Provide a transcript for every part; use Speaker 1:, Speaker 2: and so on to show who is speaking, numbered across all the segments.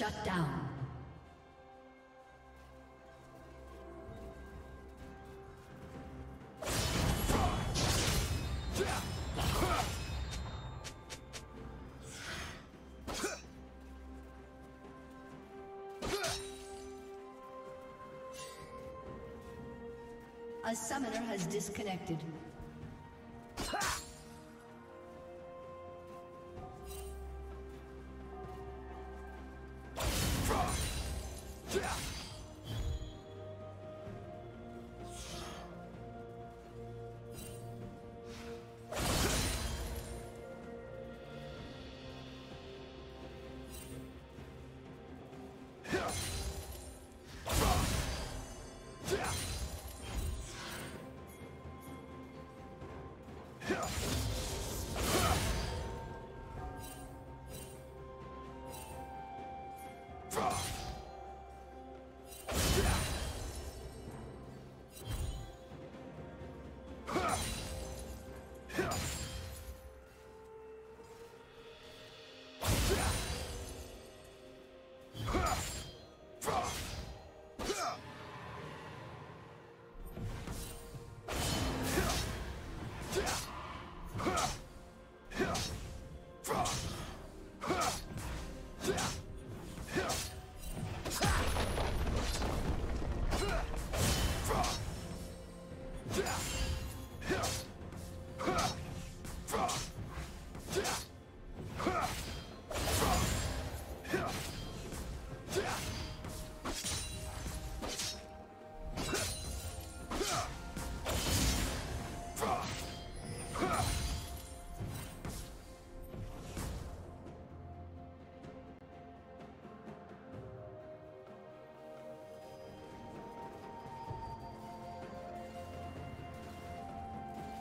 Speaker 1: Shut down. A summoner has disconnected.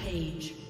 Speaker 1: Rampage.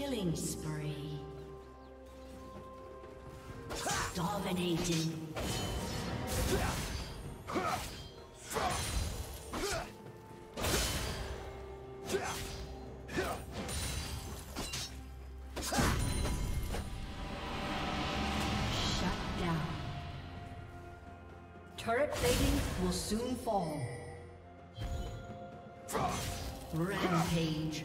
Speaker 1: Killing spree. Dominating. Shut down. Turret plating will soon fall. Rampage.